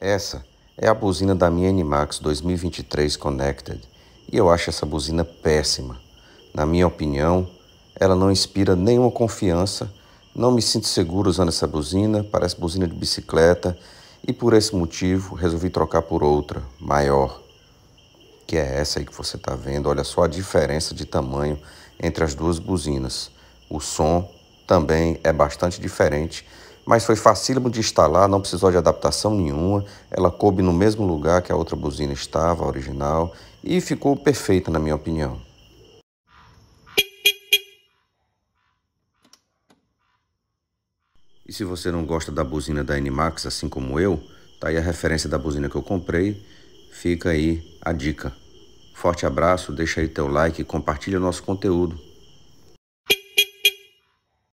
Essa é a buzina da minha Animax 2023 Connected e eu acho essa buzina péssima. Na minha opinião, ela não inspira nenhuma confiança, não me sinto seguro usando essa buzina, parece buzina de bicicleta e por esse motivo resolvi trocar por outra, maior, que é essa aí que você está vendo. Olha só a diferença de tamanho entre as duas buzinas. O som também é bastante diferente mas foi facílimo de instalar, não precisou de adaptação nenhuma. Ela coube no mesmo lugar que a outra buzina estava, a original, e ficou perfeita, na minha opinião. E se você não gosta da buzina da Animax, assim como eu, tá aí a referência da buzina que eu comprei, fica aí a dica. Forte abraço, deixa aí teu like e compartilha nosso conteúdo.